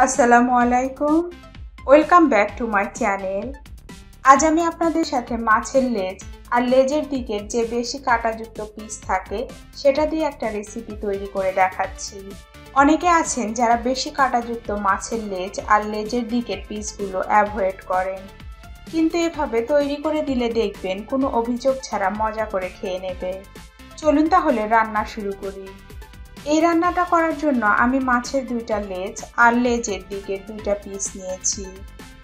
আসসালামু আলাইকুম। Welcome back to my channel আজ আমি আপনাদের সাথে মাছের লেজ আর লেজের দিকের যে বেশি কাঁটাযুক্ত পিস থাকে, সেটা দিয়ে একটা রেসিপি তৈরি করে দেখাচ্ছি। অনেকে আছেন যারা বেশি কাঁটাযুক্ত মাছের লেজ আর লেজের দিকের পিসগুলো অ্যাভয়েড করেন। কিন্তু এভাবে তৈরি করে দিলে দেখবেন কোনো অভিযোগ ছাড়া মজা করে খেয়ে নেবে। চলুন তাহলে রান্না শুরু করি। এই রান্নাটা করার জন্য আমি মাছের দুইটা লেজ আর লেজের দিকে দুইটা পিস নিয়েছি।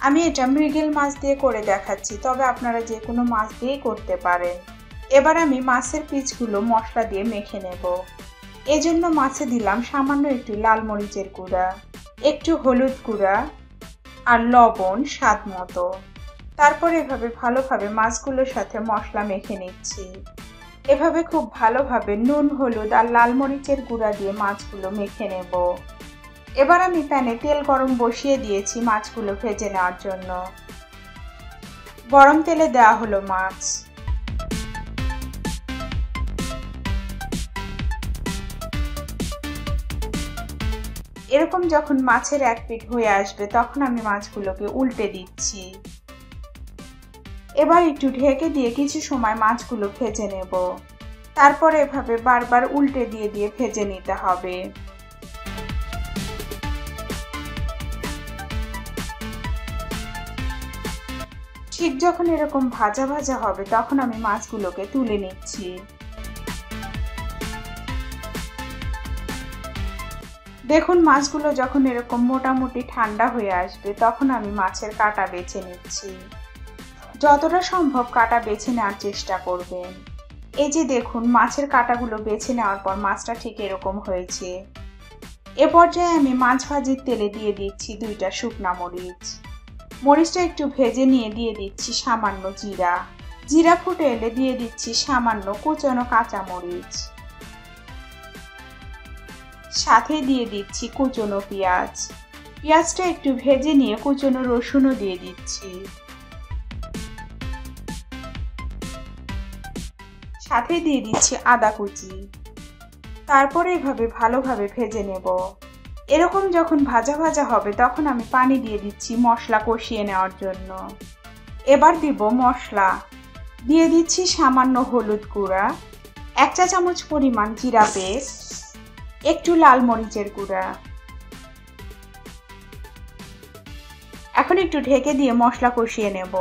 আমি এটা মৃগেল মাছ দিয়ে করে দেখাচ্ছি, তবে আপনারা যে কোনো মাছ দিয়েই করতে পারেন। এবার আমি মাছের পিসগুলো মশলা দিয়ে মেখে নেব। এজন্য মাছে দিলাম সামান্য একটু লাল মরিচের গুঁড়া, একটু হলুদ গুঁড়া আর লবণ স্বাদ মতো। তারপর এভাবে ভালোভাবে মাছগুলোর সাথে মশলা মেখে নিচ্ছি। এভাবে খুব ভালোভাবে নুন, হলুদ আর লাল মরিচের গুঁড়া দিয়ে মাছগুলো মেখে নেব। এবার আমি প্যানে তেল গরম বসিয়ে দিয়েছি মাছগুলো ভেজে নেওয়ার জন্য। গরম তেলে দেওয়া হলো মাছ। এরকম যখন মাছের এক পিঠ হয়ে আসবে, তখন আমি মাছগুলোকে উল্টে দিচ্ছি। এবার একটু ঢেকে দিয়ে কিছু সময় মাছগুলো ভেজে নেব। তারপর এভাবে বারবার উল্টে দিয়ে দিয়ে ভেজে নিতে হবে। ঠিক যখন এরকম ভাজা ভাজা হবে, তখন আমি মাছগুলোকে তুলে নিচ্ছি। দেখুন, মাছগুলো যখন এরকম মোটামুটি ঠান্ডা হয়ে আসবে, তখন আমি মাছের কাটা বেছে নিচ্ছি। যতটা সম্ভব কাটা বেছে নেওয়ার চেষ্টা করবেন এই যে দেখুন, মাছের কাটাগুলো বেছে নেওয়ার পর মাছটা ঠিক এরকম হয়েছে। এ পর্যায়ে আমি মাছ ভাজির তেলে দিয়ে দিচ্ছি দুইটা শুকনা মরিচ। মরিচটা একটু ভেজে নিয়ে দিয়ে দিচ্ছি সামান্য জিরা। জিরা ফুটে এলে দিয়ে দিচ্ছি সামান্য কুচনো কাঁচা মরিচ। সাথে দিয়ে দিচ্ছি কুচনো পেঁয়াজ। পেঁয়াজটা একটু ভেজে নিয়ে কুচনো রসুনও দিয়ে দিচ্ছি। সাথে দিয়ে দিচ্ছি আদা কুচি। তারপরে এভাবে ভালোভাবে ভেজে নেব। এরকম যখন ভাজা ভাজা হবে, তখন আমি পানি দিয়ে দিচ্ছি মশলা কষিয়ে নেওয়ার জন্য। এবার দিব মশলা। দিয়ে দিচ্ছি সামান্য হলুদ গুঁড়া, এক চা চামচ পরিমাণ জিরা পেস্ট, একটু লাল মরিচের গুঁড়া। এখন একটু ঢেকে দিয়ে মশলা কষিয়ে নেব।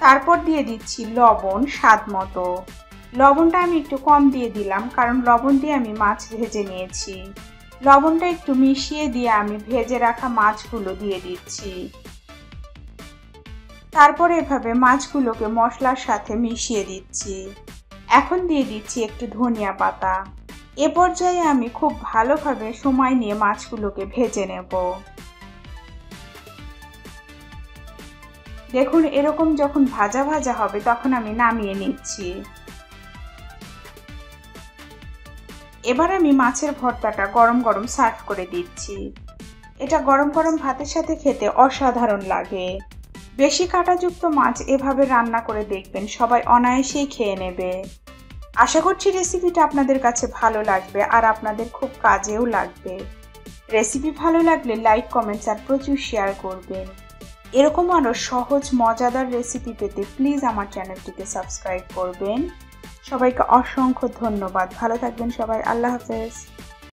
তারপর দিয়ে দিচ্ছি লবণ স্বাদ মতো। লবণটা আমি একটু কম দিয়ে দিলাম, কারণ লবণ দিয়ে আমি মাছ ভেজে নিয়েছি। লবণটা একটু মিশিয়ে দিয়ে আমি ভেজে রাখা মাছগুলো দিয়ে দিচ্ছি। তারপরে এভাবে মাছগুলোকে মশলার সাথে মিশিয়ে দিচ্ছি। এখন দিয়ে দিচ্ছি একটু ধনিয়া পাতা। এ পর্যায়ে আমি খুব ভালোভাবে সময় নিয়ে মাছগুলোকে ভেজে নেব। দেখুন, এরকম যখন ভাজা ভাজা হবে, তখন আমি নামিয়ে নিচ্ছি। এবার আমি মাছের ভর্তাটা গরম গরম সার্ভ করে দিচ্ছি। এটা গরম গরম ভাতের সাথে খেতে অসাধারণ লাগে। বেশি কাঁটাযুক্ত মাছ এভাবে রান্না করে দেখবেন, সবাই অনায়াসেই খেয়ে নেবে। আশা করছি রেসিপিটা আপনাদের কাছে ভালো লাগবে আর আপনাদের খুব কাজেও লাগবে। রেসিপি ভালো লাগলে লাইক, কমেন্টস আর প্রচুর শেয়ার করবেন। এরকম আরও সহজ, মজাদার রেসিপি পেতে প্লিজ আমার চ্যানেলটিকে সাবস্ক্রাইব করবেন। সবাইকে অসংখ্য ধন্যবাদ। ভালো থাকবেন সবাই। আল্লাহ হাফেজ।